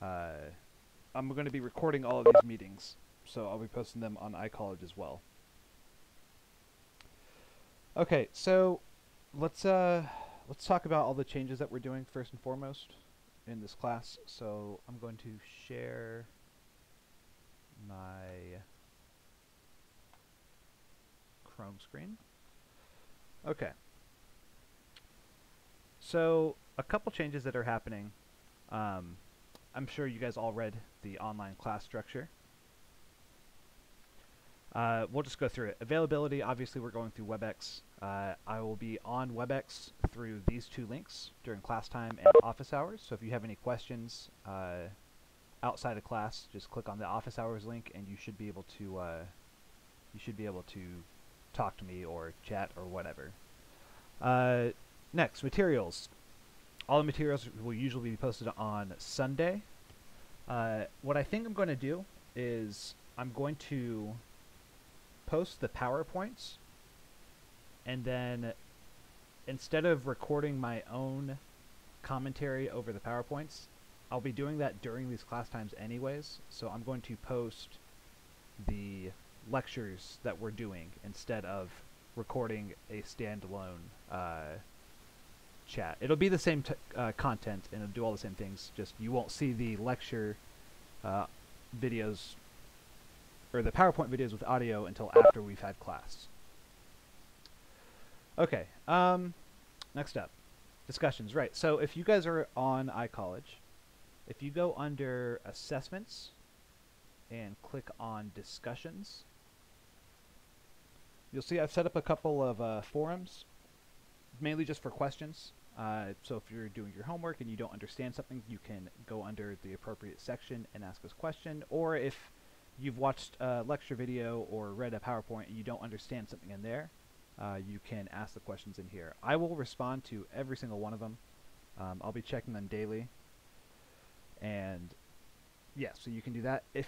Uh, I'm going to be recording all of these meetings, so I'll be posting them on iCollege as well. Okay, so let's uh, let's talk about all the changes that we're doing first and foremost in this class. So I'm going to share my Chrome screen. Okay. So a couple changes that are happening. Um, I'm sure you guys all read the online class structure. Uh, we'll just go through it. Availability, obviously we're going through WebEx. Uh, I will be on WebEx through these two links during class time and office hours. So if you have any questions uh, outside of class, just click on the office hours link and you should be able to uh, you should be able to talk to me or chat or whatever. Uh, next, materials. All the materials will usually be posted on Sunday. Uh, what I think I'm going to do is I'm going to post the PowerPoints and then instead of recording my own commentary over the PowerPoints, I'll be doing that during these class times anyways, so I'm going to post the lectures that we're doing instead of recording a standalone uh, chat. It'll be the same t- uh, content and it'll do all the same things. Just you won't see the lecture uh, videos or the PowerPoint videos with audio until after we've had class. Okay. Um, next up, discussions. Right. So if you guys are on iCollege, if you go under assessments and click on discussions, you'll see I've set up a couple of uh, forums, mainly just for questions. Uh, so if you're doing your homework and you don't understand something, you can go under the appropriate section and ask us a question. Or if you've watched a lecture video or read a PowerPoint and you don't understand something in there, uh, you can ask the questions in here. I will respond to every single one of them. Um, I'll be checking them daily. And yeah, so you can do that. If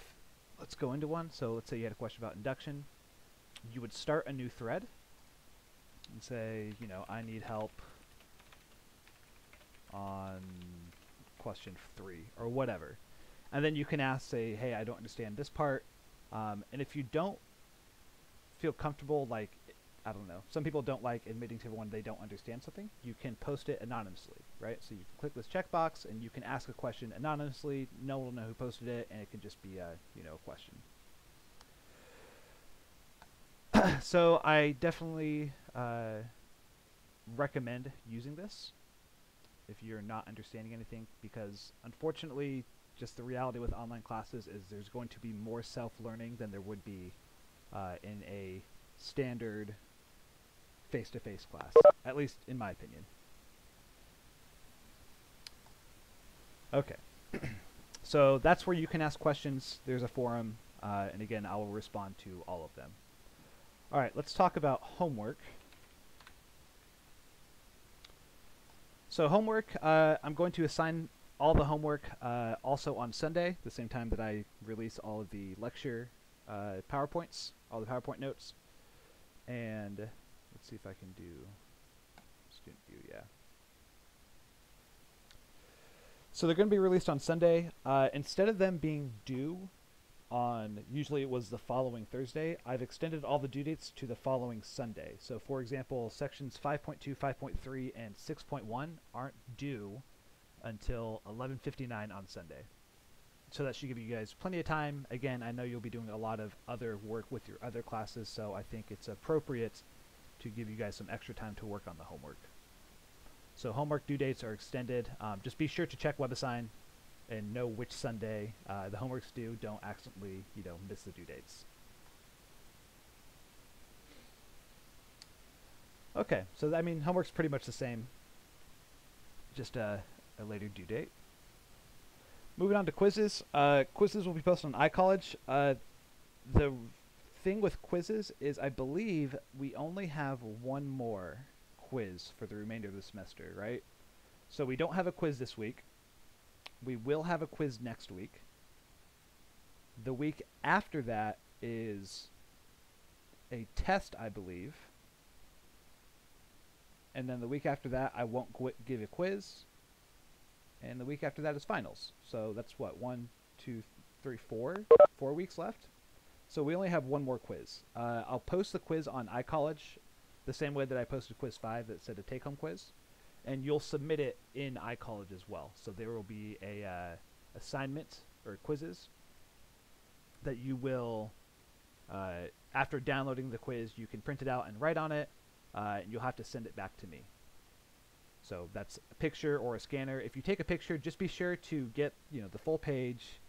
let's go into one. So let's say you had a question about induction you would start a new thread and say, you know, I need help on question three or whatever. And then you can ask, say, hey, I don't understand this part. Um, and if you don't feel comfortable, like, I don't know, some people don't like admitting to everyone they don't understand something, you can post it anonymously, right? So you can click this checkbox and you can ask a question anonymously. No one will know who posted it, and it can just be a, you know, a question. so I definitely uh, recommend using this if you're not understanding anything because unfortunately just the reality with online classes is there's going to be more self-learning than there would be uh, in a standard face-to-face class at least in my opinion. Okay. So that's where you can ask questions. There's a forum uh, and again I will respond to all of them all right, let's talk about homework. So homework, uh, I'm going to assign all the homework uh, also on Sunday, the same time that I release all of the lecture uh, PowerPoints, all the PowerPoint notes. And let's see if I can do student view, yeah. So they're going to be released on Sunday. Uh, instead of them being due on usually it was the following Thursday. I've extended all the due dates to the following Sunday. So for example, sections 5.2, 5.3 and 6.1 aren't due until 11:59 on Sunday. So that should give you guys plenty of time. Again, I know you'll be doing a lot of other work with your other classes, so I think it's appropriate to give you guys some extra time to work on the homework. So homework due dates are extended. Um, just be sure to check WebAssign and know which Sunday uh, the homework's due. Don't accidentally, you know, miss the due dates. Okay, so I mean, homework's pretty much the same, just a, a later due date. Moving on to quizzes. Uh, quizzes will be posted on iCollege. Uh, the thing with quizzes is I believe we only have one more quiz for the remainder of the semester, right? So we don't have a quiz this week. We will have a quiz next week. The week after that is a test, I believe. And then the week after that, I won't qu- give a quiz. and the week after that is finals. So that's what one, two, three, four, four weeks left. So we only have one more quiz. Uh, I'll post the quiz on iCollege the same way that I posted quiz five that said a take-home quiz, and you'll submit it in iCollege as well. So there will be a uh, assignment or quizzes that you will, uh, after downloading the quiz, you can print it out and write on it, uh, and you'll have to send it back to me. So that's a picture or a scanner. If you take a picture, just be sure to get you know the full page,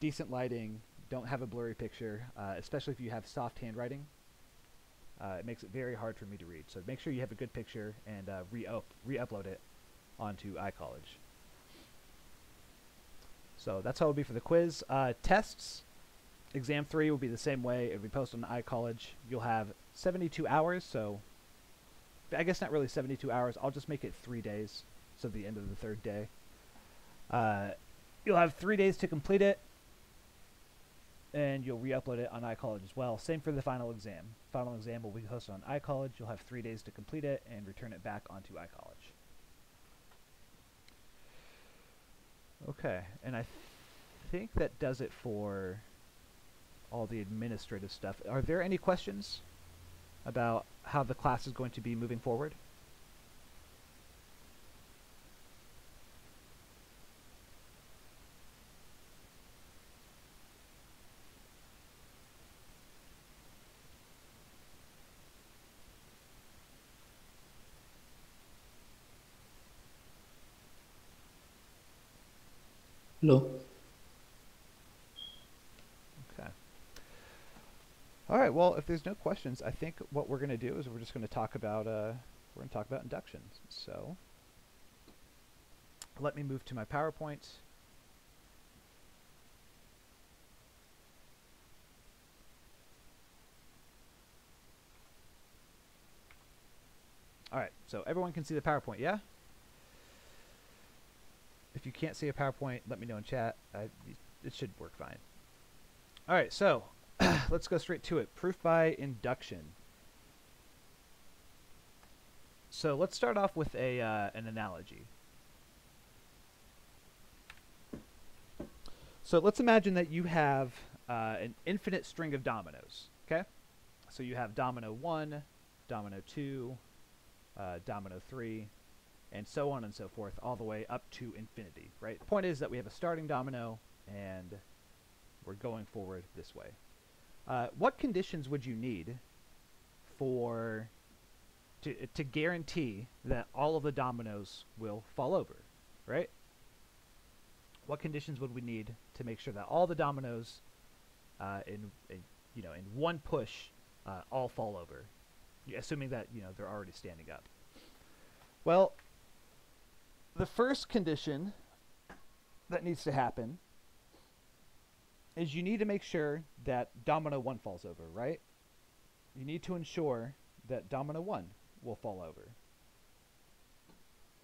decent lighting. Don't have a blurry picture, uh, especially if you have soft handwriting. Uh, it makes it very hard for me to read. So make sure you have a good picture and uh, re-up re-upload it onto iCollege. So that's how it will be for the quiz. Uh, tests, exam three will be the same way. It'll be posted on iCollege. You'll have 72 hours, so I guess not really 72 hours. I'll just make it three days, so the end of the third day. Uh, you'll have three days to complete it, and you'll re-upload it on iCollege as well. Same for the final exam. Final exam will be hosted on iCollege. You'll have three days to complete it and return it back onto iCollege. Okay, and I th think that does it for all the administrative stuff. Are there any questions about how the class is going to be moving forward? Okay. All right. Well, if there's no questions, I think what we're going to do is we're just going to talk about uh, we're going to talk about inductions. So let me move to my PowerPoint. All right. So everyone can see the PowerPoint, yeah? If you can't see a PowerPoint, let me know in chat. I, it should work fine. All right, so let's go straight to it. Proof by induction. So let's start off with a uh, an analogy. So let's imagine that you have uh, an infinite string of dominoes. Okay, so you have domino one, domino two, uh, domino three, and so on and so forth, all the way up to infinity, right? The point is that we have a starting domino, and we're going forward this way. Uh, what conditions would you need for to to guarantee that all of the dominoes will fall over, right? What conditions would we need to make sure that all the dominoes, uh, in, in you know in one push, uh, all fall over, assuming that you know they're already standing up? Well, the first condition that needs to happen is you need to make sure that domino 1 falls over, right? You need to ensure that domino 1 will fall over.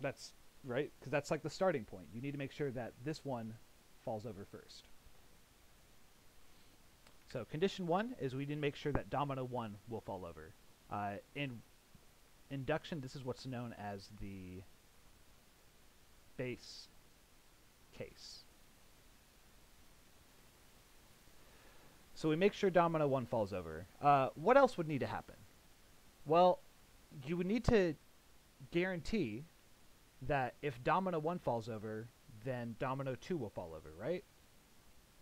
That's right, because that's like the starting point. You need to make sure that this one falls over first. So condition 1 is we need to make sure that domino 1 will fall over. Uh, in induction, this is what's known as the base case. So we make sure domino 1 falls over. Uh, what else would need to happen? Well, you would need to guarantee that if domino 1 falls over, then domino 2 will fall over, right?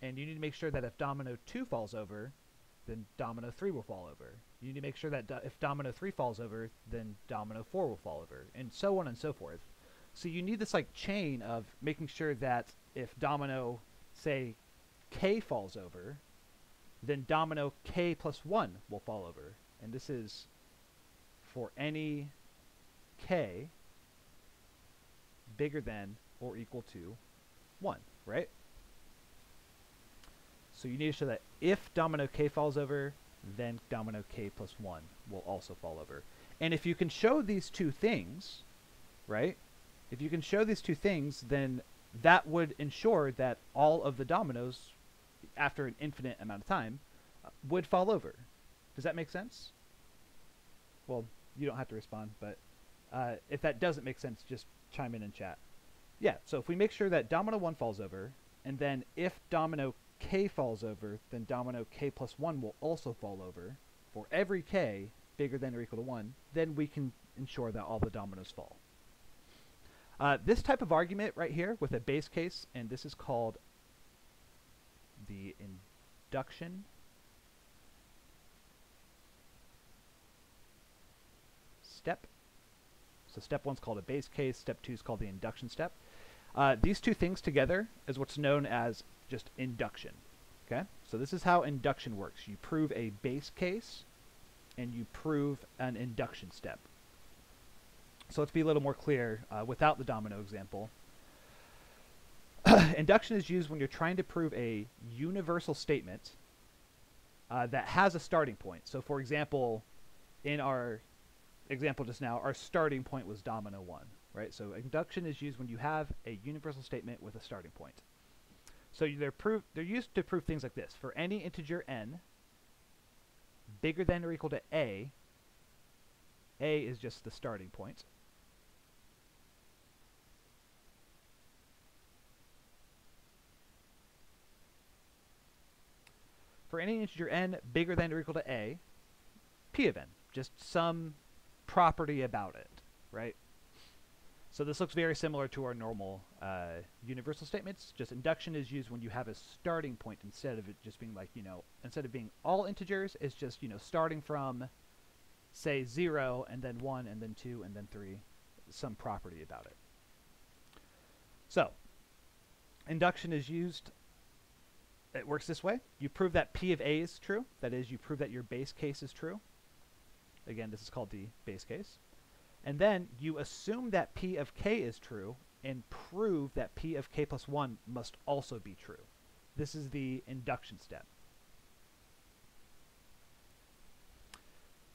And you need to make sure that if domino 2 falls over, then domino 3 will fall over. You need to make sure that do if domino 3 falls over, then domino 4 will fall over, and so on and so forth. So you need this like chain of making sure that if domino, say, k falls over, then domino k plus 1 will fall over. And this is for any k bigger than or equal to 1, right? So you need to show that if domino k falls over, then domino k plus 1 will also fall over. And if you can show these two things, right, if you can show these two things, then that would ensure that all of the dominoes, after an infinite amount of time, would fall over. Does that make sense? Well, you don't have to respond, but uh, if that doesn't make sense, just chime in and chat. Yeah, so if we make sure that domino 1 falls over, and then if domino k falls over, then domino k plus 1 will also fall over for every k bigger than or equal to 1, then we can ensure that all the dominoes fall. Uh, this type of argument right here with a base case, and this is called the induction step. So step one's called a base case, step two is called the induction step. Uh, these two things together is what's known as just induction. Okay, so this is how induction works. You prove a base case, and you prove an induction step. So let's be a little more clear uh, without the domino example. induction is used when you're trying to prove a universal statement uh, that has a starting point. So, for example, in our example just now, our starting point was domino 1, right? So induction is used when you have a universal statement with a starting point. So they're, they're used to prove things like this. For any integer n bigger than or equal to a, a is just the starting point. For any integer n bigger than or equal to a, p of n, just some property about it, right? So this looks very similar to our normal uh, universal statements. Just induction is used when you have a starting point instead of it just being like, you know, instead of being all integers, it's just, you know, starting from, say, 0 and then 1 and then 2 and then 3, some property about it. So, induction is used, it works this way. You prove that P of A is true. That is, you prove that your base case is true. Again, this is called the base case. And then you assume that P of k is true and prove that P of k plus 1 must also be true. This is the induction step.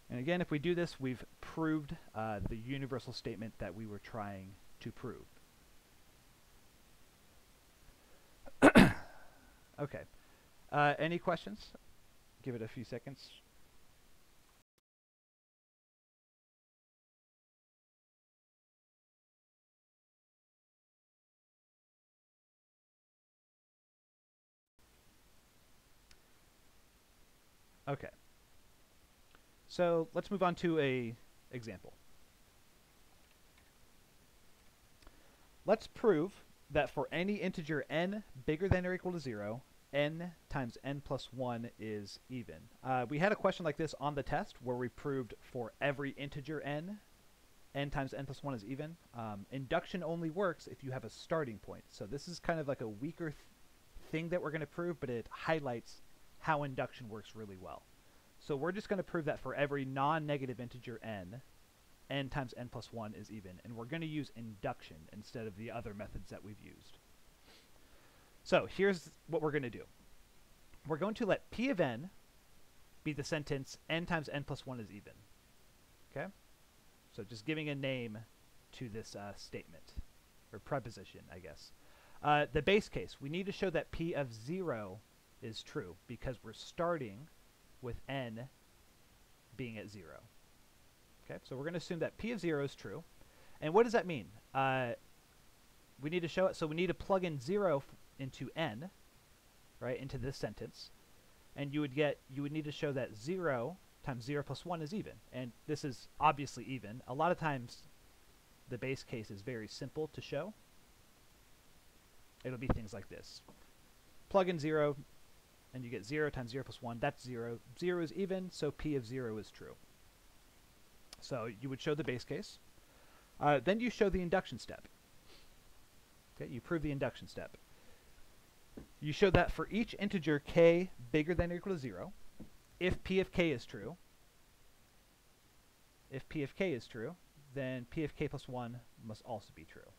And again, if we do this, we've proved uh, the universal statement that we were trying to prove. Okay. Uh, any questions? Give it a few seconds. Okay. So let's move on to a example. Let's prove that for any integer n bigger than or equal to 0, n times n plus 1 is even. Uh, we had a question like this on the test where we proved for every integer n, n times n plus 1 is even. Um, induction only works if you have a starting point. So this is kind of like a weaker th thing that we're going to prove, but it highlights how induction works really well. So we're just going to prove that for every non-negative integer n, n times n plus 1 is even. And we're going to use induction instead of the other methods that we've used. So here's what we're going to do. We're going to let p of n be the sentence n times n plus 1 is even. Okay? So just giving a name to this uh, statement, or preposition, I guess. Uh, the base case, we need to show that p of 0 is true because we're starting with n being at 0. Okay, so we're going to assume that p of 0 is true. And what does that mean? Uh, we need to show it, so we need to plug in 0 into n, right, into this sentence. And you would get, you would need to show that 0 times 0 plus 1 is even. And this is obviously even. A lot of times the base case is very simple to show. It'll be things like this. Plug in 0, and you get 0 times 0 plus 1, that's 0. 0 is even, so p of 0 is true. So you would show the base case. Uh, then you show the induction step. Okay, you prove the induction step. You show that for each integer k bigger than or equal to 0, if p of k is true, if p of k is true, then p of k plus 1 must also be true.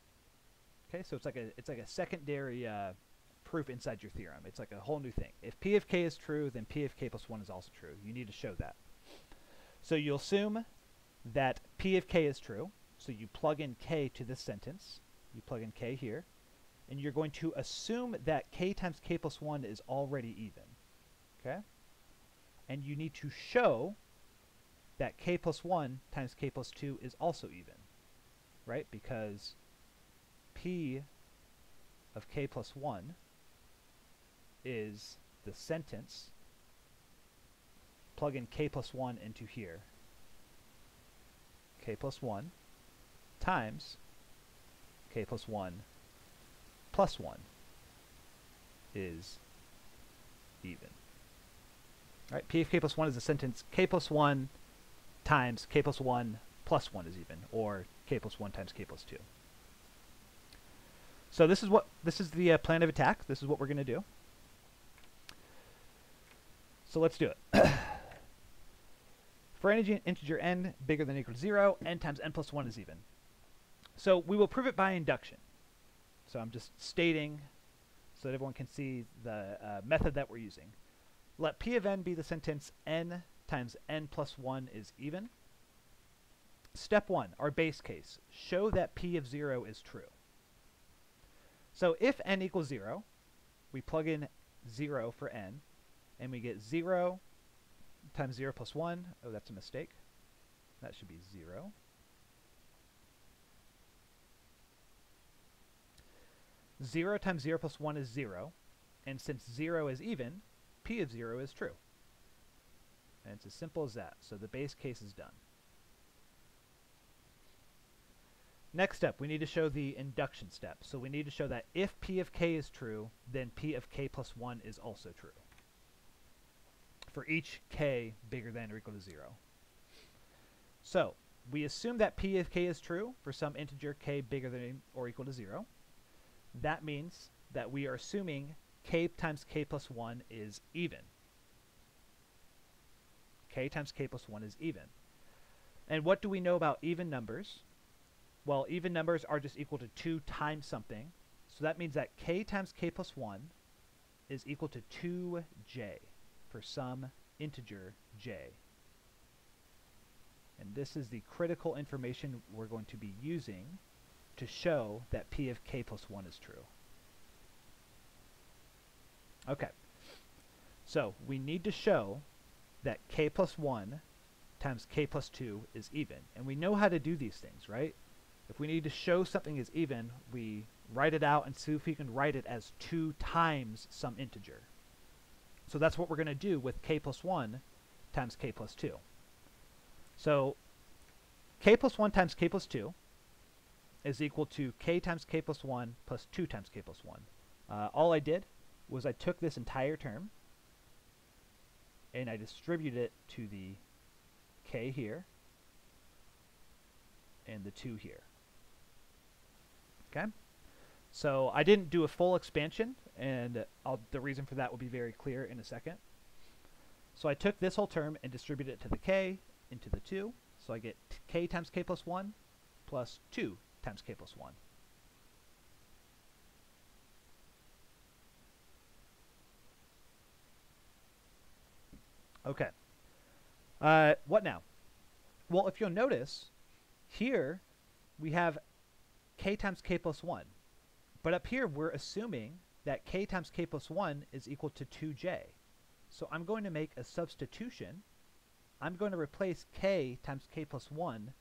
Okay, so it's like a it's like a secondary uh, proof inside your theorem. It's like a whole new thing. If p of k is true, then p of k plus 1 is also true. You need to show that. So you'll assume that p of k is true. So you plug in k to this sentence. You plug in k here. And you're going to assume that k times k plus 1 is already even. Okay? And you need to show that k plus 1 times k plus 2 is also even. Right? Because p of k plus 1 is the sentence, plug in k plus 1 into here, k plus 1 times k plus 1 plus 1 is even. Right, p of k plus 1 is the sentence k plus 1 times k plus 1 plus 1 is even, or k plus 1 times k plus 2. So this is what this is the uh, plan of attack. This is what we're going to do. So let's do it. For any integer n bigger than or equal to 0, n times n plus 1 is even. So we will prove it by induction. So I'm just stating so that everyone can see the uh, method that we're using. Let p of n be the sentence n times n plus 1 is even. Step 1, our base case. Show that p of 0 is true. So if n equals 0, we plug in 0 for n, and we get 0 times 0 plus 1. Oh, that's a mistake. That should be 0. Zero times zero plus one is zero, and since zero is even, p of zero is true. And it's as simple as that. So the base case is done. Next step, we need to show the induction step. So we need to show that if p of k is true, then p of k plus 1 is also true. For each k bigger than or equal to 0. So we assume that p of k is true for some integer k bigger than or equal to 0. That means that we are assuming k times k plus 1 is even. k times k plus 1 is even. And what do we know about even numbers? Well, even numbers are just equal to 2 times something. So that means that k times k plus 1 is equal to 2j for some integer j. And this is the critical information we're going to be using to show that p of k plus 1 is true. Okay. So we need to show that k plus 1 times k plus 2 is even. And we know how to do these things, right? If we need to show something is even, we write it out and see if we can write it as 2 times some integer. So that's what we're going to do with k plus 1 times k plus 2. So k plus 1 times k plus 2 is equal to k times k plus 1 plus 2 times k plus 1. Uh, all I did was I took this entire term and I distributed it to the k here and the 2 here. Okay? So I didn't do a full expansion, and I'll, the reason for that will be very clear in a second. So I took this whole term and distributed it to the k into the 2. So I get k times k plus 1 plus 2 times k plus 1. Okay. Uh, what now? Well, if you'll notice, here we have k times k plus 1. But up here, we're assuming that k times k plus 1 is equal to 2j. So I'm going to make a substitution. I'm going to replace k times k plus 1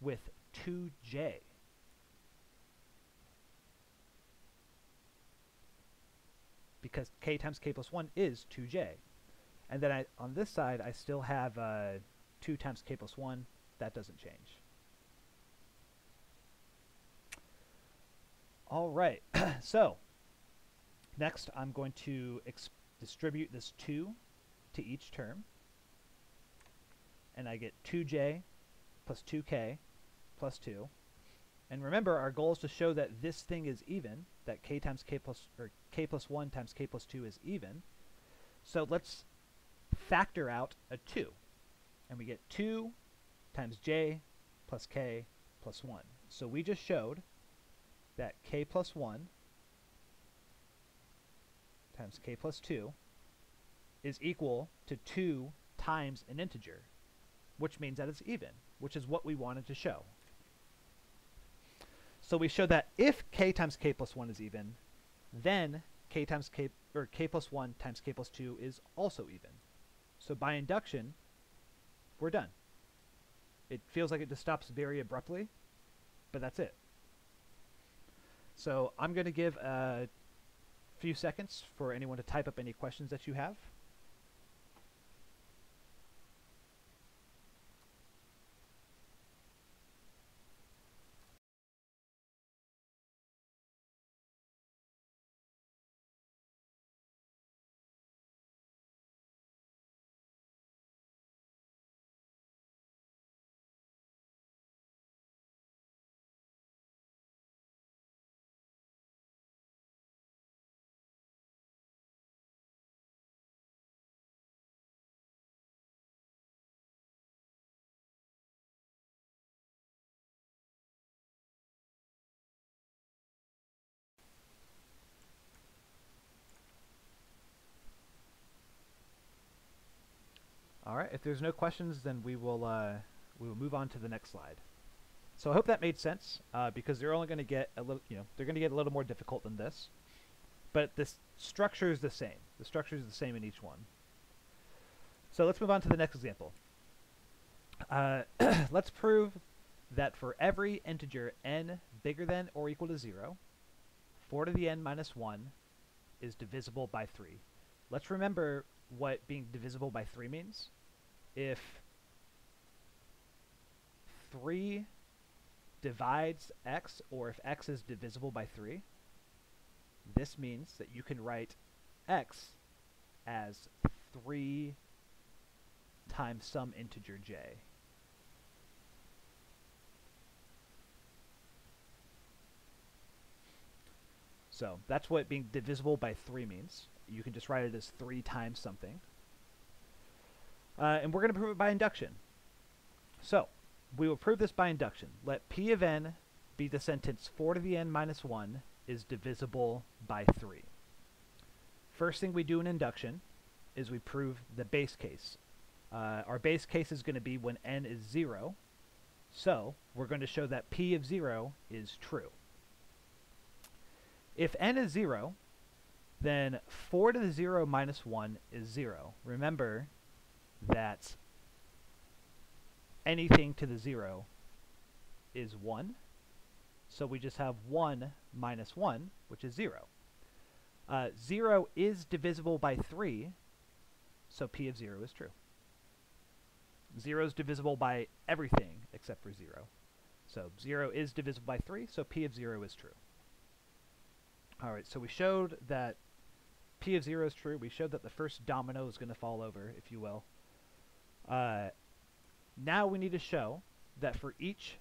with 2j. Because k times k plus 1 is 2j. And then I, on this side, I still have uh, 2 times k plus 1. That doesn't change. All right, so next I'm going to distribute this 2 to each term. And I get 2j plus 2k plus 2. And remember, our goal is to show that this thing is even, that k times k plus, or k plus 1 times k plus 2 is even. So let's factor out a 2. And we get 2 times j plus k plus 1. So we just showed that k plus 1 times k plus 2 is equal to 2 times an integer, which means that it's even, which is what we wanted to show. So we show that if k times k plus 1 is even, then k times k or k plus 1 times k plus 2 is also even. So by induction, we're done. It feels like it just stops very abruptly, but that's it. So I'm going to give a few seconds for anyone to type up any questions that you have. All right. If there's no questions, then we will uh, we will move on to the next slide. So I hope that made sense uh, because they're only going to get a little, you know, they're going to get a little more difficult than this, but the structure is the same. The structure is the same in each one. So let's move on to the next example. Uh, let's prove that for every integer n bigger than or equal to 0, 4 to the n minus 1 is divisible by 3. Let's remember what being divisible by 3 means. If 3 divides x, or if x is divisible by 3, this means that you can write x as 3 times some integer j. So that's what being divisible by 3 means you can just write it as 3 times something. Uh, and we're going to prove it by induction. So, we will prove this by induction. Let p of n be the sentence 4 to the n minus 1 is divisible by 3. First thing we do in induction is we prove the base case. Uh, our base case is going to be when n is 0. So, we're going to show that p of 0 is true. If n is 0, then 4 to the 0 minus 1 is 0. Remember that anything to the 0 is 1. So we just have 1 minus 1, which is 0. Uh, 0 is divisible by 3, so p of 0 is true. 0 is divisible by everything except for 0. So 0 is divisible by 3, so p of 0 is true. Alright, so we showed that P of 0 is true. We showed that the first domino is going to fall over, if you will. Uh, now we need to show that for each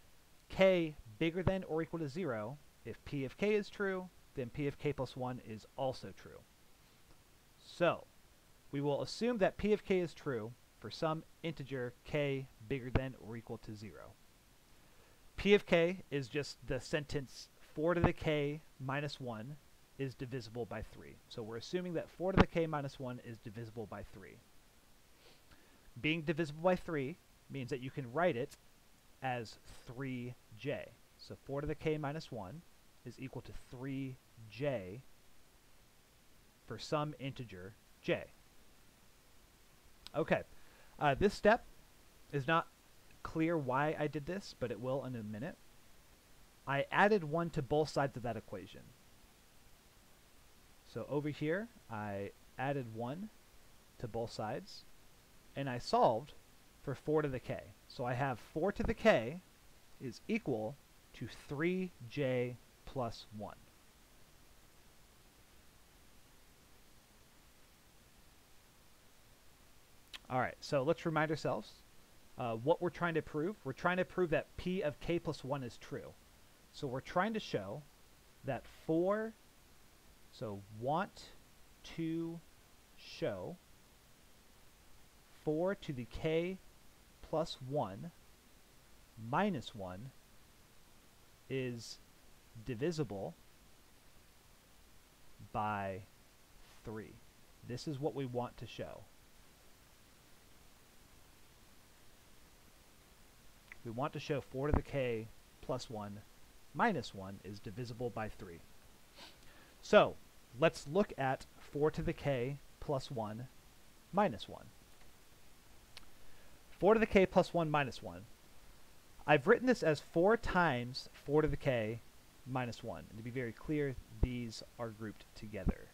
k bigger than or equal to 0, if p of k is true, then p of k plus 1 is also true. So, we will assume that p of k is true for some integer k bigger than or equal to 0. p of k is just the sentence 4 to the k minus 1 is divisible by 3. So we're assuming that 4 to the k minus 1 is divisible by 3. Being divisible by 3 means that you can write it as 3j. So 4 to the k minus 1 is equal to 3j for some integer j. Okay, uh, this step is not clear why I did this, but it will in a minute. I added 1 to both sides of that equation. So over here, I added 1 to both sides, and I solved for 4 to the k. So I have 4 to the k is equal to 3j plus 1. Alright, so let's remind ourselves uh, what we're trying to prove. We're trying to prove that p of k plus 1 is true. So we're trying to show that 4 so want to show 4 to the k plus 1 minus 1 is divisible by 3. This is what we want to show. We want to show 4 to the k plus 1 minus 1 is divisible by 3. So, let's look at 4 to the k plus 1 minus 1. 4 to the k plus 1 minus 1. I've written this as 4 times 4 to the k minus 1. And to be very clear, these are grouped together.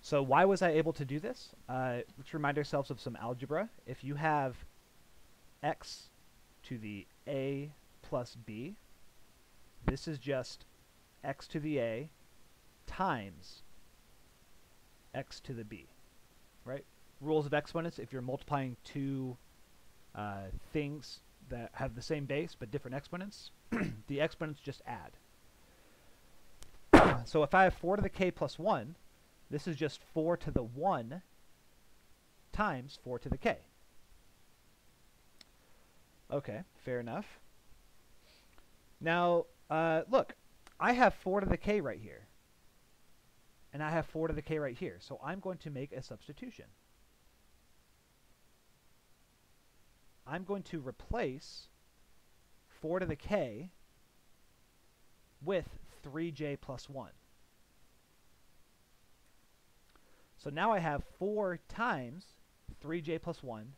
So why was I able to do this? Uh, let's remind ourselves of some algebra. If you have x to the a plus b, this is just x to the a times x to the b, right? Rules of exponents, if you're multiplying two uh, things that have the same base but different exponents, the exponents just add. so if I have 4 to the k plus 1, this is just 4 to the 1 times 4 to the k. Okay, fair enough. Now, uh, look, I have 4 to the k right here. And I have 4 to the k right here. So I'm going to make a substitution. I'm going to replace 4 to the k with 3j plus 1. So now I have 4 times 3j plus 1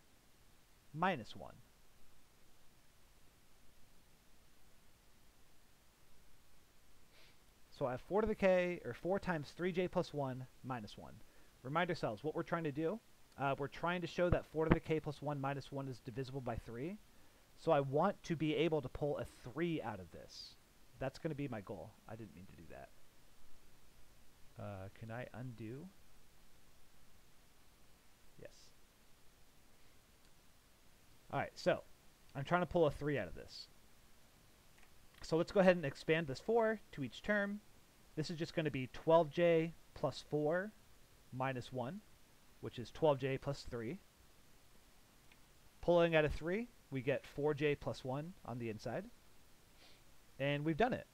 minus 1. So I have 4 to the k, or 4 times 3j plus 1 minus 1. Remind ourselves, what we're trying to do, uh, we're trying to show that 4 to the k plus 1 minus 1 is divisible by 3. So I want to be able to pull a 3 out of this. That's going to be my goal. I didn't mean to do that. Uh, can I undo? Yes. Alright, so I'm trying to pull a 3 out of this. So let's go ahead and expand this 4 to each term. This is just going to be 12j plus 4 minus 1, which is 12j plus 3. Pulling out a 3, we get 4j plus 1 on the inside. And we've done it,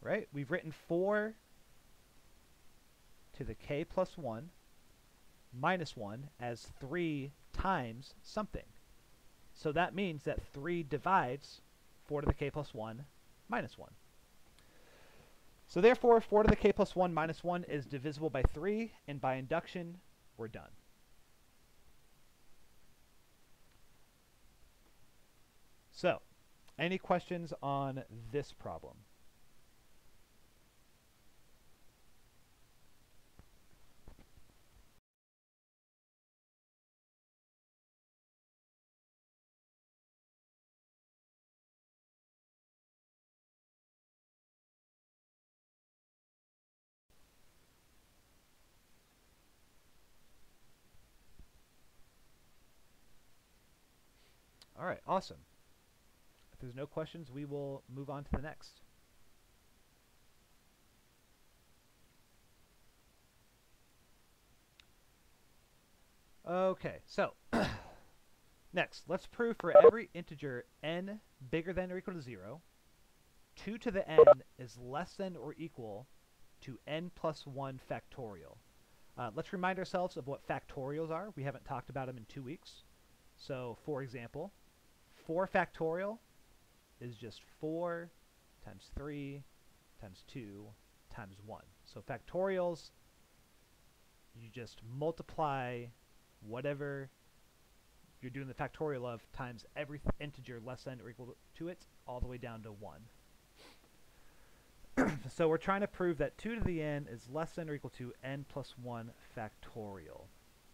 right? We've written 4 to the k plus 1 minus 1 as 3 times something. So that means that 3 divides 4 to the k plus 1 minus 1. So therefore, 4 to the k plus 1 minus 1 is divisible by 3, and by induction, we're done. So, any questions on this problem? All right, awesome. There's no questions, we will move on to the next. Okay, so next, let's prove for every integer n bigger than or equal to 0, 2 to the n is less than or equal to n plus 1 factorial. Uh, let's remind ourselves of what factorials are. We haven't talked about them in two weeks. So, for example, 4 factorial is just 4 times 3 times 2 times 1. So factorials, you just multiply whatever you're doing the factorial of times every integer less than or equal to it all the way down to 1. so we're trying to prove that 2 to the n is less than or equal to n plus 1 factorial.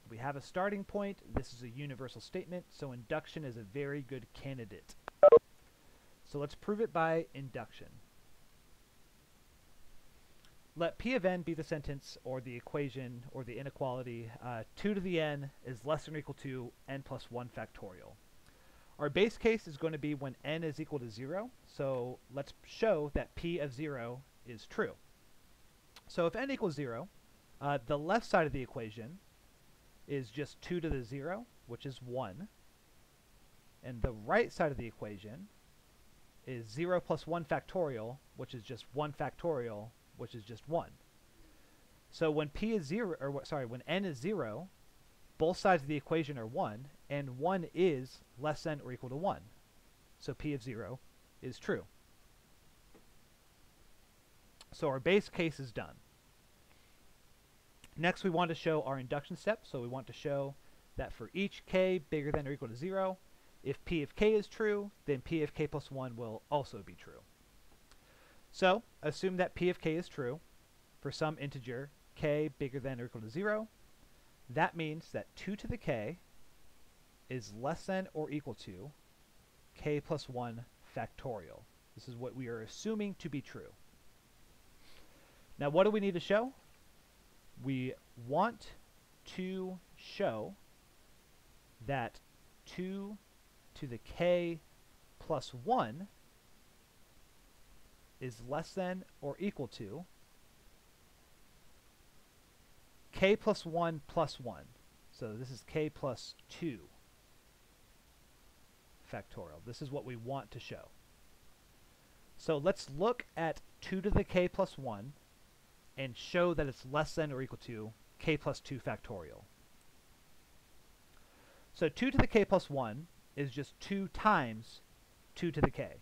We have a starting point. This is a universal statement, so induction is a very good candidate. So let's prove it by induction. Let P of n be the sentence or the equation or the inequality. Uh, 2 to the n is less than or equal to n plus 1 factorial. Our base case is going to be when n is equal to 0. So let's show that P of 0 is true. So if n equals 0, uh, the left side of the equation is just 2 to the 0, which is 1. And the right side of the equation is 0 plus 1 factorial, which is just 1 factorial, which is just 1. So when p is 0, or sorry, when n is 0, both sides of the equation are 1, and 1 is less than or equal to 1. So p of 0 is true. So our base case is done. Next, we want to show our induction step. So we want to show that for each k bigger than or equal to 0, if p of k is true, then p of k plus 1 will also be true. So, assume that p of k is true for some integer k bigger than or equal to 0, that means that 2 to the k is less than or equal to k plus 1 factorial. This is what we are assuming to be true. Now, what do we need to show? We want to show that 2 to the k plus 1 is less than or equal to k plus 1 plus 1. So this is k plus 2 factorial. This is what we want to show. So let's look at 2 to the k plus 1 and show that it's less than or equal to k plus 2 factorial. So 2 to the k plus 1 is just 2 times 2 to the k.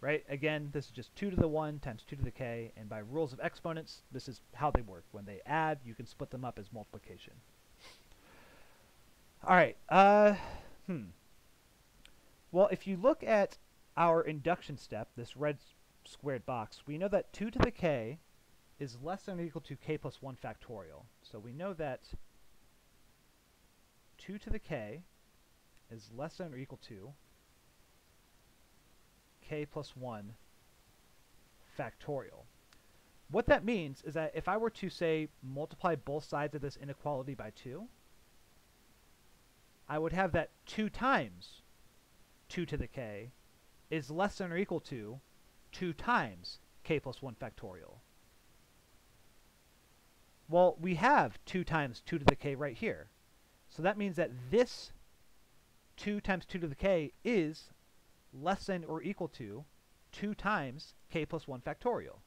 Right? Again, this is just 2 to the 1 times 2 to the k, and by rules of exponents, this is how they work. When they add, you can split them up as multiplication. All right. Uh, hmm. Well, if you look at our induction step, this red squared box, we know that 2 to the k is less than or equal to k plus 1 factorial. So we know that 2 to the k is less than or equal to k plus 1 factorial. What that means is that if I were to, say, multiply both sides of this inequality by 2, I would have that 2 times 2 to the k is less than or equal to 2 times k plus 1 factorial. Well, we have 2 times 2 to the k right here. So that means that this 2 times 2 to the k is less than or equal to 2 times k plus 1 factorial.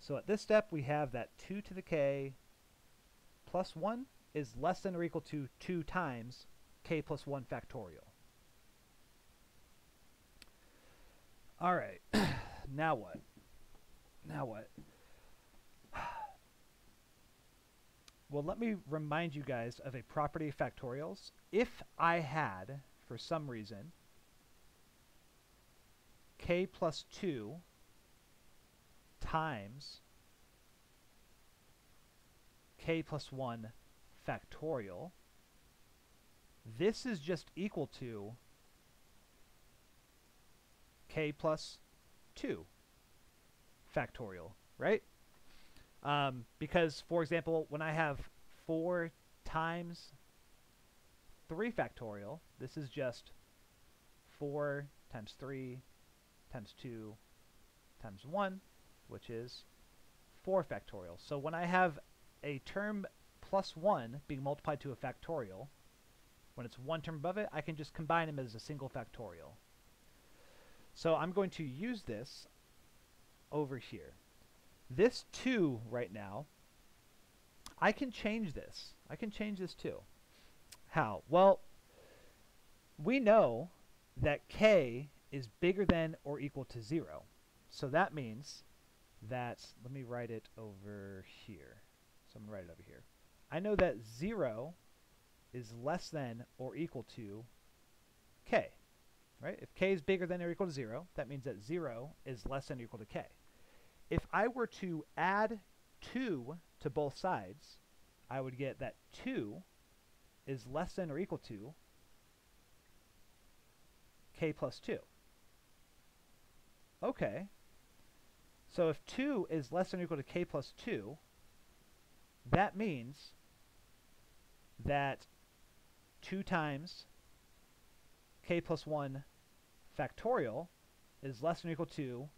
So at this step, we have that 2 to the k plus 1 is less than or equal to 2 times k plus 1 factorial. All right, now what? Now what? Well, let me remind you guys of a property of factorials. If I had, for some reason, k plus 2 times k plus 1 factorial, this is just equal to k plus 2 factorial, right? Um, because, for example, when I have 4 times 3 factorial, this is just 4 times 3 times 2 times 1, which is 4 factorial. So when I have a term plus 1 being multiplied to a factorial, when it's one term above it, I can just combine them as a single factorial. So I'm going to use this over here. This 2 right now, I can change this. I can change this too. How? Well, we know that k is bigger than or equal to 0. So that means that, let me write it over here. So I'm going to write it over here. I know that 0 is less than or equal to k. Right? If k is bigger than or equal to 0, that means that 0 is less than or equal to k. If I were to add 2 to both sides, I would get that 2 is less than or equal to k plus 2. Okay. So if 2 is less than or equal to k plus 2, that means that 2 times k plus 1 factorial is less than or equal to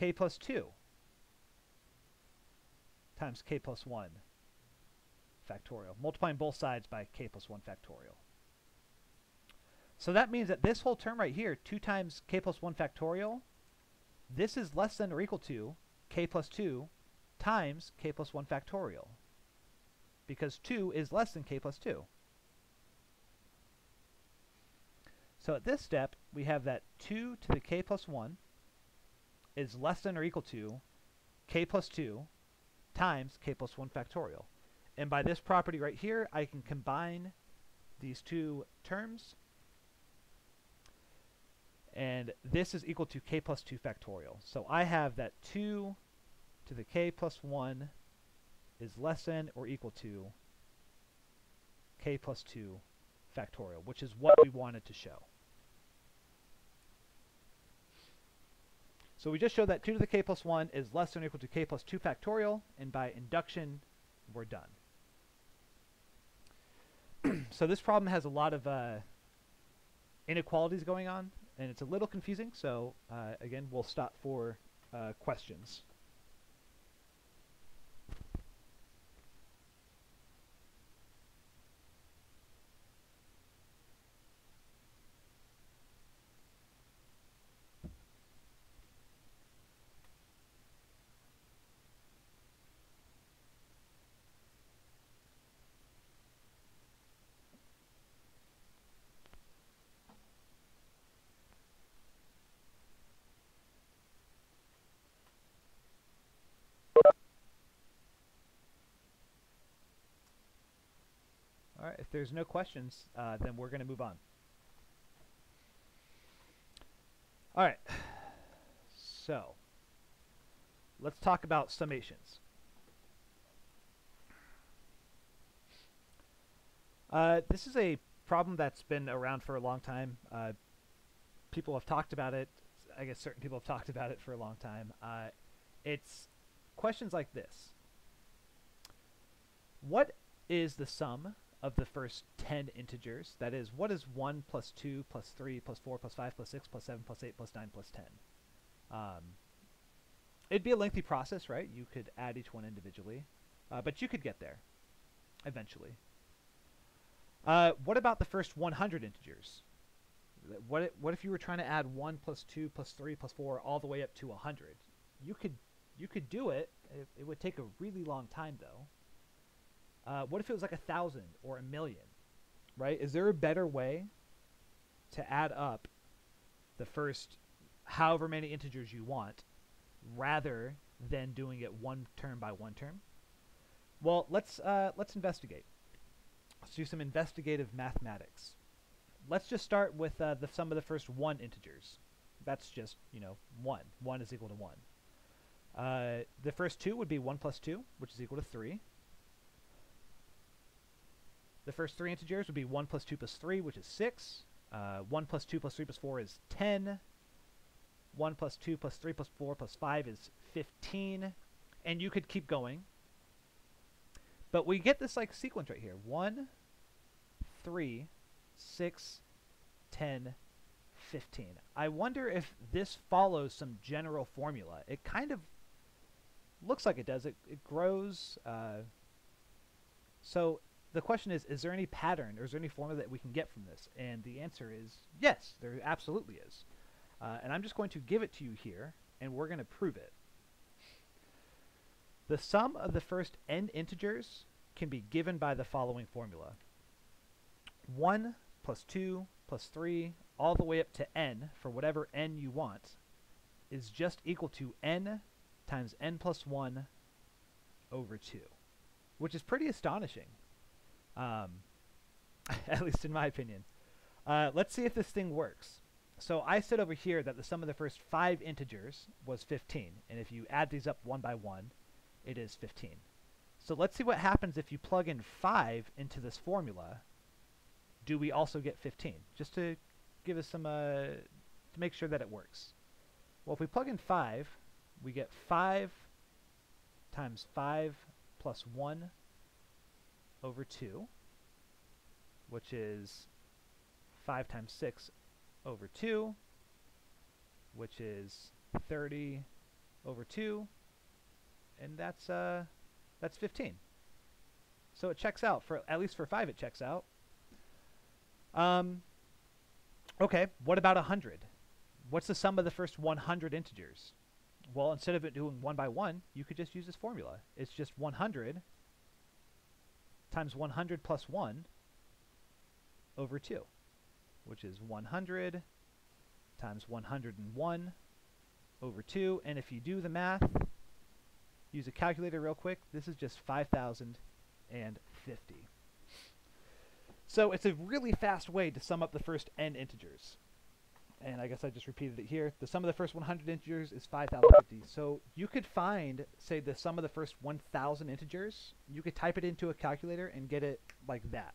k plus 2 times k plus 1 factorial, multiplying both sides by k plus 1 factorial. So that means that this whole term right here, 2 times k plus 1 factorial, this is less than or equal to k plus 2 times k plus 1 factorial. Because 2 is less than k plus 2. So at this step, we have that 2 to the k plus 1 is less than or equal to k plus 2 times k plus 1 factorial. And by this property right here, I can combine these two terms. And this is equal to k plus 2 factorial. So I have that 2 to the k plus 1 is less than or equal to k plus 2 factorial, which is what we wanted to show. So we just showed that 2 to the k plus 1 is less than or equal to k plus 2 factorial, and by induction, we're done. so this problem has a lot of uh, inequalities going on, and it's a little confusing, so uh, again, we'll stop for uh, questions. All right, if there's no questions, uh, then we're going to move on. All right, so let's talk about summations. Uh, this is a problem that's been around for a long time. Uh, people have talked about it. I guess certain people have talked about it for a long time. Uh, it's questions like this. What is the sum of the first 10 integers. That is, what is 1 plus 2 plus 3 plus 4 plus 5 plus 6 plus 7 plus 8 plus 9 plus 10? Um, it'd be a lengthy process, right? You could add each one individually, uh, but you could get there eventually. Uh, what about the first 100 integers? What, what if you were trying to add 1 plus 2 plus 3 plus 4 all the way up to 100? You could, you could do it. It, it would take a really long time, though. Uh, what if it was like a thousand or a million, right? Is there a better way to add up the first however many integers you want rather than doing it one term by one term? Well, let's uh, let's investigate. Let's do some investigative mathematics. Let's just start with uh, the sum of the first one integers. That's just, you know, 1. 1 is equal to 1. Uh, the first two would be 1 plus 2, which is equal to 3. The first three integers would be 1 plus 2 plus 3, which is 6. Uh, 1 plus 2 plus 3 plus 4 is 10. 1 plus 2 plus 3 plus 4 plus 5 is 15. And you could keep going. But we get this like sequence right here. 1, 3, 6, 10, 15. I wonder if this follows some general formula. It kind of looks like it does. It, it grows. Uh, so the question is, is there any pattern or is there any formula that we can get from this? And the answer is yes, there absolutely is. Uh, and I'm just going to give it to you here, and we're going to prove it. The sum of the first n integers can be given by the following formula. 1 plus 2 plus 3 all the way up to n for whatever n you want is just equal to n times n plus 1 over 2, which is pretty astonishing. Um, at least in my opinion. Uh, let's see if this thing works. So I said over here that the sum of the first five integers was 15, and if you add these up one by one, it is 15. So let's see what happens if you plug in 5 into this formula. Do we also get 15? Just to give us some, uh, to make sure that it works. Well, if we plug in 5, we get 5 times 5 plus 1 over 2, which is 5 times 6 over 2, which is 30 over 2, and that's uh, that's 15. So it checks out for at least for 5 it checks out. Um, okay, what about 100? What's the sum of the first 100 integers? Well, instead of it doing one by one, you could just use this formula. It's just 100 times 100 plus 1 over 2, which is 100 times 101 over 2. And if you do the math, use a calculator real quick, this is just 5,050. So it's a really fast way to sum up the first n integers. And I guess I just repeated it here. The sum of the first 100 integers is 5050. So you could find, say, the sum of the first 1000 integers. You could type it into a calculator and get it like that,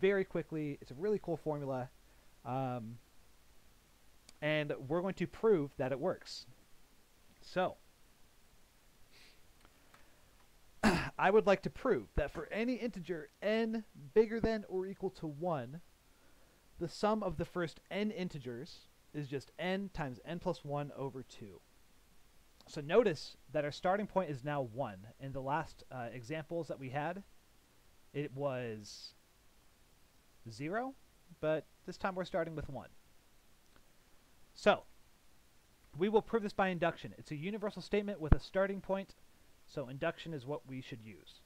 very quickly. It's a really cool formula, um, and we're going to prove that it works. So I would like to prove that for any integer n bigger than or equal to 1, the sum of the first n integers is just n times n plus 1 over 2. So notice that our starting point is now 1. In the last uh, examples that we had, it was 0, but this time we're starting with 1. So, we will prove this by induction. It's a universal statement with a starting point, so induction is what we should use.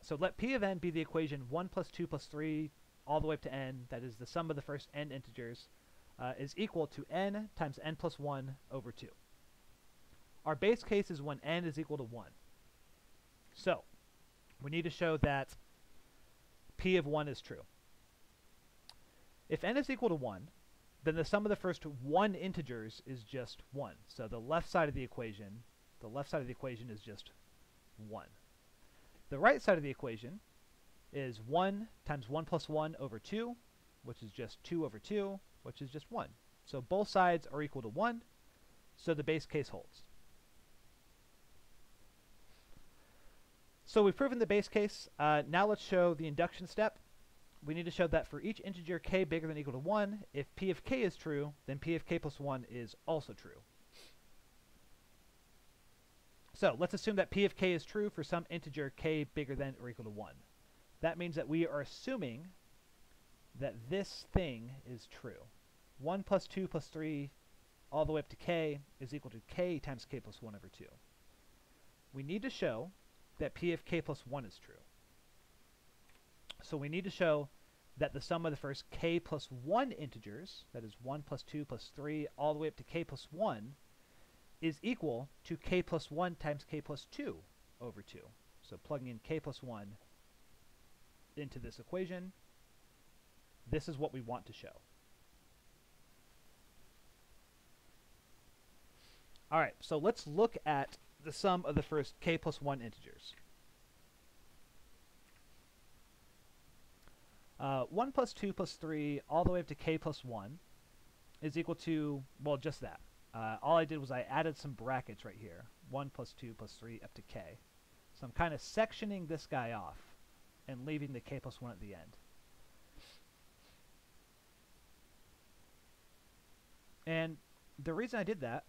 So let p of n be the equation 1 plus 2 plus 3 all the way up to n, that is the sum of the first n integers, uh, is equal to n times n plus 1 over 2. Our base case is when n is equal to 1. So, we need to show that p of 1 is true. If n is equal to 1, then the sum of the first 1 integers is just 1. So the left side of the equation, the left side of the equation is just 1. The right side of the equation is 1 times 1 plus 1 over 2, which is just 2 over 2, which is just 1. So both sides are equal to 1, so the base case holds. So we've proven the base case. Uh, now let's show the induction step. We need to show that for each integer k bigger than or equal to 1, if p of k is true, then p of k plus 1 is also true. So let's assume that p of k is true for some integer k bigger than or equal to 1 that means that we are assuming that this thing is true. 1 plus 2 plus 3 all the way up to k is equal to k times k plus 1 over 2. We need to show that p of k plus 1 is true. So we need to show that the sum of the first k plus 1 integers, that is 1 plus 2 plus 3 all the way up to k plus 1, is equal to k plus 1 times k plus 2 over 2. So plugging in k plus 1 into this equation, this is what we want to show. All right, so let's look at the sum of the first k plus 1 integers. Uh, 1 plus 2 plus 3 all the way up to k plus 1 is equal to, well, just that. Uh, all I did was I added some brackets right here. 1 plus 2 plus 3 up to k. So I'm kind of sectioning this guy off and leaving the k plus 1 at the end. And the reason I did that,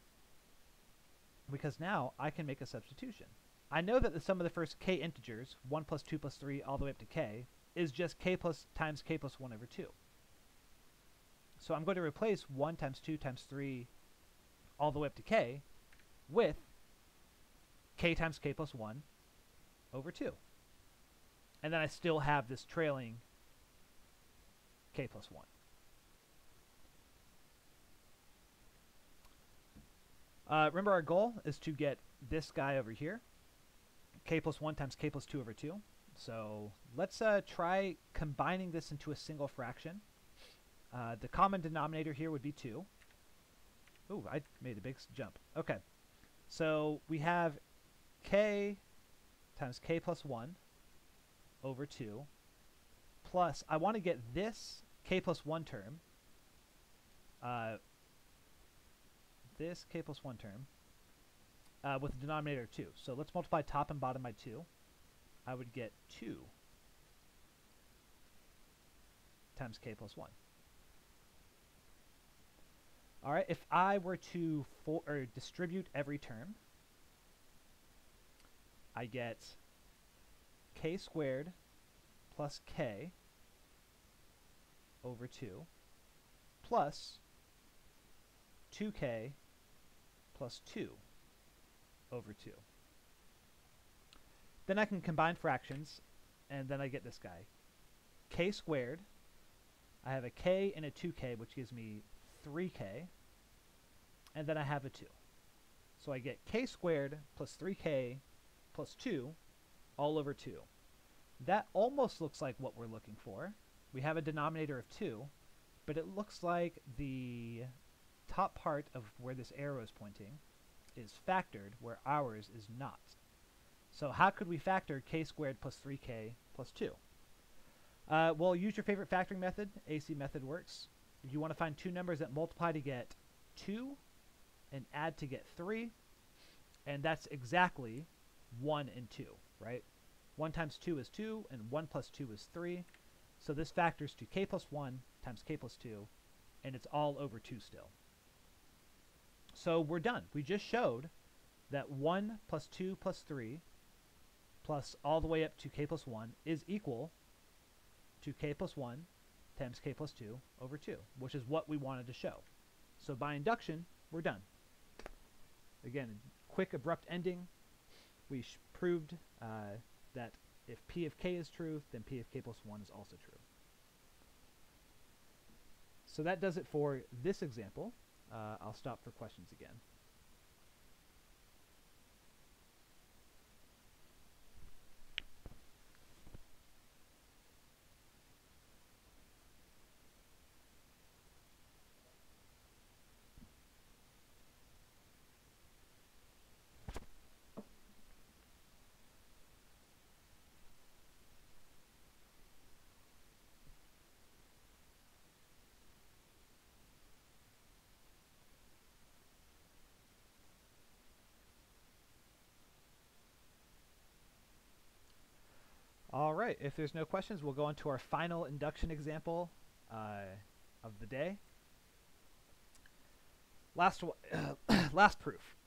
because now I can make a substitution. I know that the sum of the first k integers, 1 plus 2 plus 3 all the way up to k, is just k plus times k plus 1 over 2. So I'm going to replace 1 times 2 times 3 all the way up to k with k times k plus 1 over 2. And then I still have this trailing k plus 1. Uh, remember our goal is to get this guy over here, k plus 1 times k plus 2 over 2. So let's uh, try combining this into a single fraction. Uh, the common denominator here would be 2. Ooh, I made a big jump. Okay. So we have k times k plus 1 over 2 plus, I want to get this k plus 1 term, uh, this k plus 1 term, uh, with the denominator of 2. So let's multiply top and bottom by 2. I would get 2 times k plus 1. Alright, if I were to or distribute every term, I get k squared plus k over 2 plus 2k plus 2 over 2. Then I can combine fractions, and then I get this guy. k squared, I have a k and a 2k, which gives me 3k, and then I have a 2. So I get k squared plus 3k plus 2 all over 2. That almost looks like what we're looking for. We have a denominator of 2, but it looks like the top part of where this arrow is pointing is factored where ours is not. So how could we factor k squared plus 3k plus 2? Uh, well, use your favorite factoring method. AC method works. You want to find two numbers that multiply to get 2 and add to get 3. And that's exactly 1 and 2, right? 1 times 2 is 2, and 1 plus 2 is 3. So this factors to k plus 1 times k plus 2, and it's all over 2 still. So we're done. We just showed that 1 plus 2 plus 3 plus all the way up to k plus 1 is equal to k plus 1 times k plus 2 over 2, which is what we wanted to show. So by induction, we're done. Again, quick, abrupt ending. We proved uh, that if p of k is true, then p of k plus 1 is also true. So that does it for this example. Uh, I'll stop for questions again. All right, if there's no questions, we'll go on to our final induction example uh, of the day. Last, last proof.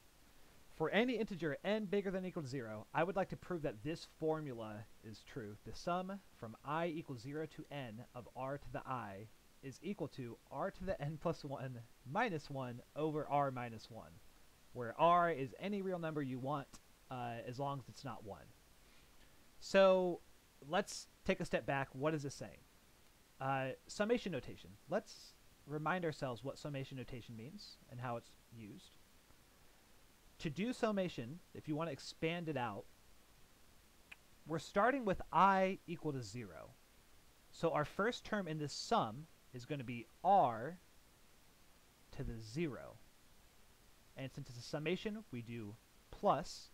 For any integer n bigger than or equal to 0, I would like to prove that this formula is true. The sum from i equals 0 to n of r to the i is equal to r to the n plus 1 minus 1 over r minus 1, where r is any real number you want uh, as long as it's not 1. So let's take a step back. What is this saying? Uh, summation notation. Let's remind ourselves what summation notation means and how it's used. To do summation, if you want to expand it out, we're starting with i equal to 0. So our first term in this sum is going to be r to the 0. And since it's a summation, we do plus.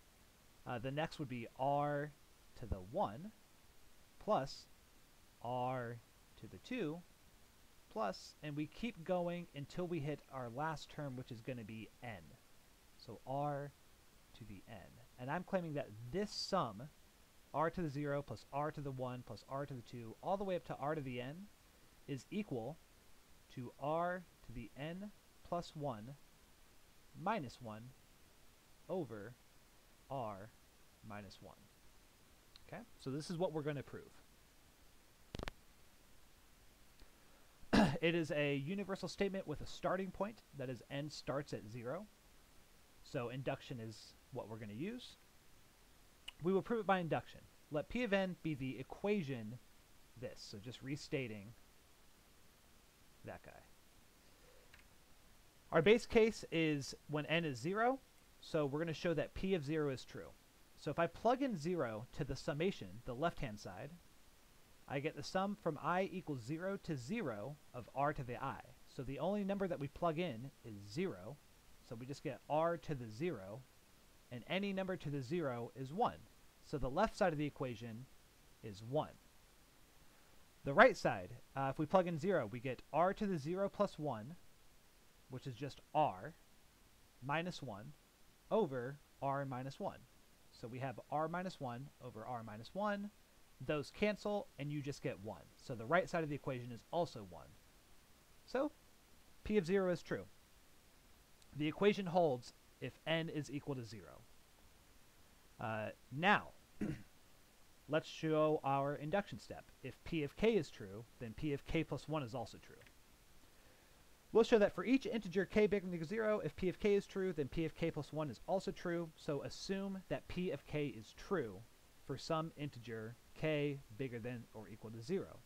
Uh, the next would be r to the 1 plus r to the 2 plus, and we keep going until we hit our last term, which is going to be n. So r to the n. And I'm claiming that this sum, r to the 0 plus r to the 1 plus r to the 2, all the way up to r to the n, is equal to r to the n plus 1 minus 1 over r minus 1. Okay, so this is what we're going to prove. it is a universal statement with a starting point, that is n starts at 0. So induction is what we're going to use. We will prove it by induction. Let p of n be the equation this, so just restating that guy. Our base case is when n is 0, so we're going to show that p of 0 is true. So if I plug in 0 to the summation, the left-hand side, I get the sum from i equals 0 to 0 of r to the i. So the only number that we plug in is 0, so we just get r to the 0, and any number to the 0 is 1. So the left side of the equation is 1. The right side, uh, if we plug in 0, we get r to the 0 plus 1, which is just r, minus 1, over r minus 1. So we have r minus 1 over r minus 1. Those cancel, and you just get 1. So the right side of the equation is also 1. So p of 0 is true. The equation holds if n is equal to 0. Uh, now, let's show our induction step. If p of k is true, then p of k plus 1 is also true. We'll show that for each integer k bigger than equal to 0, if p of k is true, then p of k plus 1 is also true. So assume that p of k is true for some integer k bigger than or equal to 0.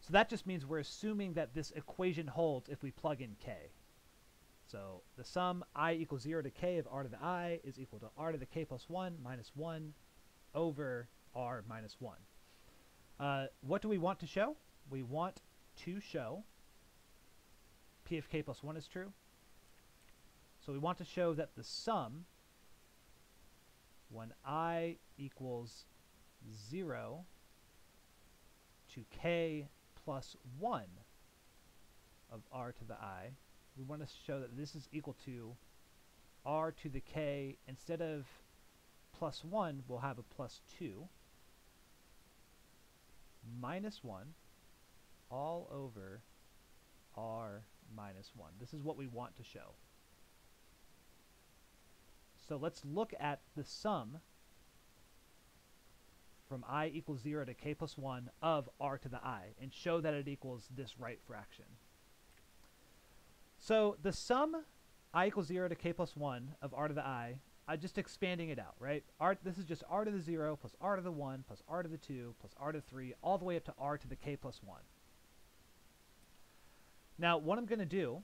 So that just means we're assuming that this equation holds if we plug in k. So the sum i equals 0 to k of r to the i is equal to r to the k plus 1 minus 1 over r minus 1. Uh, what do we want to show? We want to show of k plus 1 is true. So we want to show that the sum when i equals 0 to k plus 1 of r to the i, we want to show that this is equal to r to the k, instead of plus 1, we'll have a plus 2, minus 1, all over r minus 1. This is what we want to show. So let's look at the sum from i equals 0 to k plus 1 of r to the i and show that it equals this right fraction. So the sum i equals 0 to k plus 1 of r to the i, I'm just expanding it out, right? R, this is just r to the 0 plus r to the 1 plus r to the 2 plus r to the 3 all the way up to r to the k plus 1. Now what I'm going to do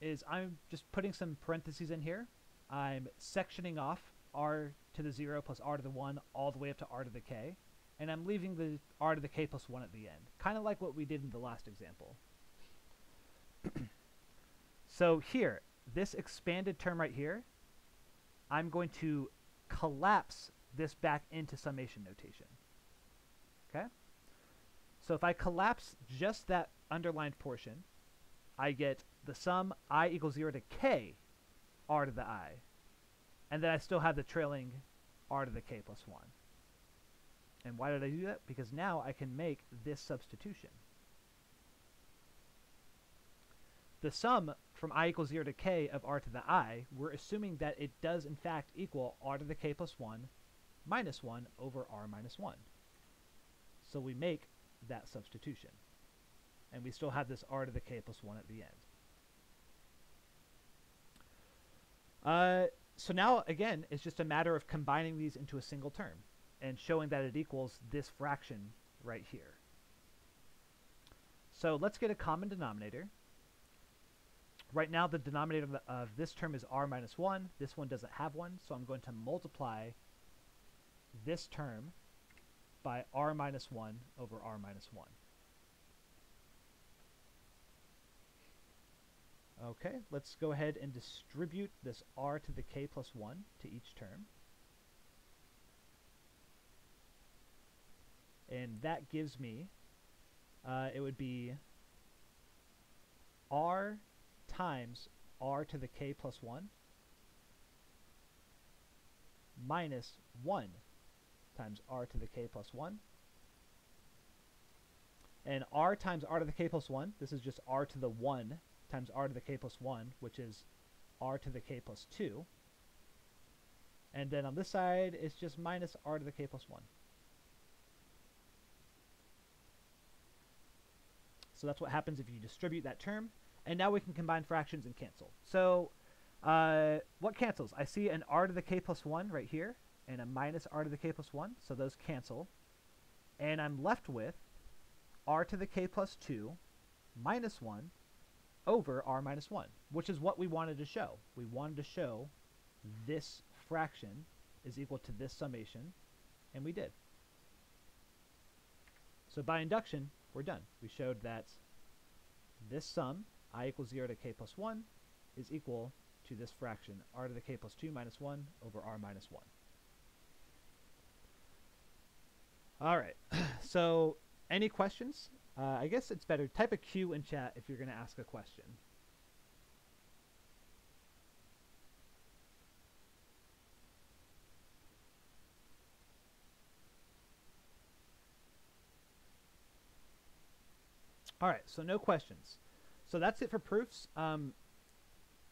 is I'm just putting some parentheses in here. I'm sectioning off r to the 0 plus r to the 1 all the way up to r to the k, and I'm leaving the r to the k plus 1 at the end, kind of like what we did in the last example. so here, this expanded term right here, I'm going to collapse this back into summation notation. Okay? So if I collapse just that underlined portion, I get the sum i equals 0 to k r to the i. And then I still have the trailing r to the k plus 1. And why did I do that? Because now I can make this substitution. The sum from i equals 0 to k of r to the i, we're assuming that it does in fact equal r to the k plus 1 minus 1 over r minus 1. So we make that substitution. And we still have this r to the k plus 1 at the end. Uh, so now, again, it's just a matter of combining these into a single term and showing that it equals this fraction right here. So let's get a common denominator. Right now, the denominator of, of this term is r minus 1. This one doesn't have one, so I'm going to multiply this term by r minus 1 over r minus 1. Okay, let's go ahead and distribute this r to the k plus 1 to each term. And that gives me, uh, it would be r times r to the k plus 1 minus 1 times r to the k plus 1. And r times r to the k plus 1, this is just r to the 1 times r to the k plus 1, which is r to the k plus 2. And then on this side, it's just minus r to the k plus 1. So that's what happens if you distribute that term. And now we can combine fractions and cancel. So uh, what cancels? I see an r to the k plus 1 right here, and a minus r to the k plus 1. So those cancel. And I'm left with r to the k plus 2 minus 1 over r minus 1, which is what we wanted to show. We wanted to show this fraction is equal to this summation, and we did. So by induction, we're done. We showed that this sum, i equals 0 to k plus 1, is equal to this fraction, r to the k plus 2 minus 1 over r minus 1. All right, so any questions? Uh, I guess it's better type a Q in chat if you're going to ask a question. All right, so no questions. So that's it for proofs. Um,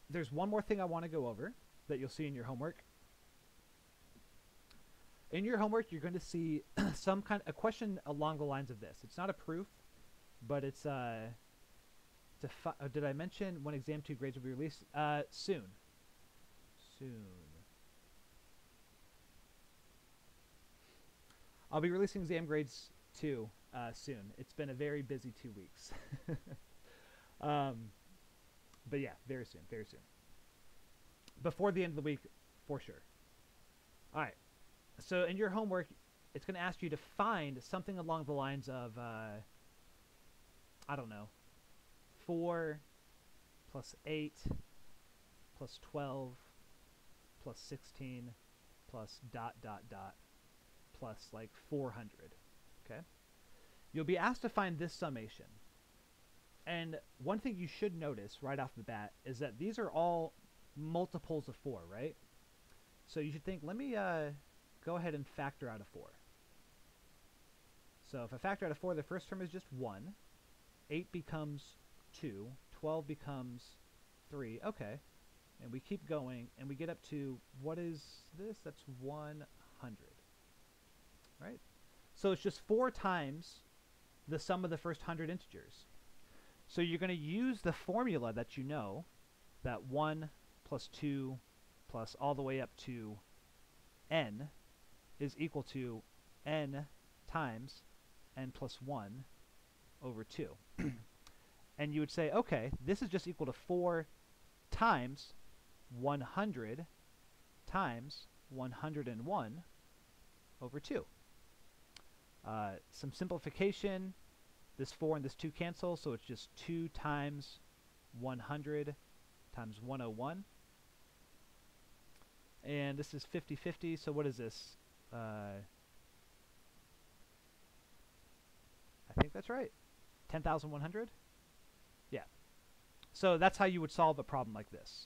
there's one more thing I want to go over that you'll see in your homework. In your homework, you're going to see some kind of a question along the lines of this. It's not a proof, but it's uh, uh, did I mention when exam two grades will be released? Uh, soon. Soon. I'll be releasing exam grades two uh, soon. It's been a very busy two weeks. um, but yeah, very soon, very soon. Before the end of the week, for sure. All right. So in your homework, it's going to ask you to find something along the lines of. Uh, I don't know, 4 plus 8 plus 12 plus 16 plus dot dot dot plus like 400. Okay? You'll be asked to find this summation. And one thing you should notice right off the bat is that these are all multiples of 4, right? So you should think, let me uh, go ahead and factor out a 4. So if I factor out a 4, the first term is just 1. 8 becomes 2. 12 becomes 3. Okay. And we keep going, and we get up to, what is this? That's 100. Right? So it's just 4 times the sum of the first 100 integers. So you're going to use the formula that you know, that 1 plus 2 plus all the way up to n is equal to n times n plus 1 over 2. and you would say, okay, this is just equal to 4 times 100 times 101 over 2. Uh, some simplification, this 4 and this 2 cancel, so it's just 2 times 100 times 101. And this is 50-50, so what is this? Uh, I think that's right. 10,100? Yeah. So that's how you would solve a problem like this.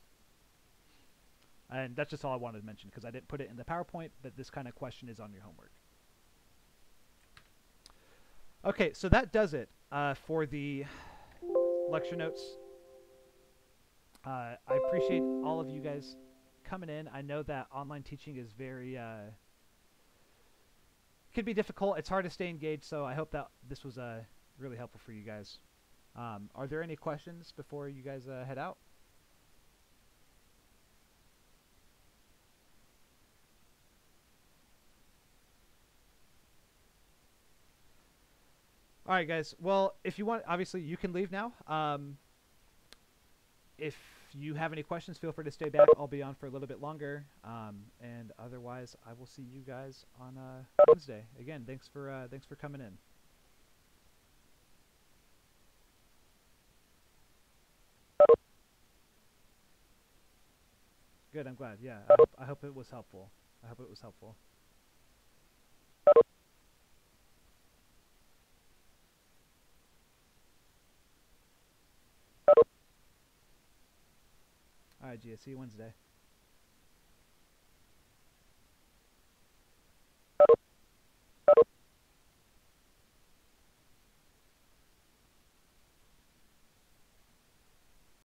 And that's just all I wanted to mention because I didn't put it in the PowerPoint, but this kind of question is on your homework. Okay, so that does it uh, for the lecture notes. Uh, I appreciate all of you guys coming in. I know that online teaching is very uh, could be difficult. It's hard to stay engaged, so I hope that this was uh, really helpful for you guys. Um, are there any questions before you guys uh, head out? All right, guys. Well, if you want, obviously, you can leave now. Um, if you have any questions, feel free to stay back. I'll be on for a little bit longer. Um, and otherwise, I will see you guys on uh, Wednesday. Again, thanks for uh, thanks for coming in. Good. I'm glad. Yeah. I hope, I hope it was helpful. I hope it was helpful. All right, Gia. See you Wednesday.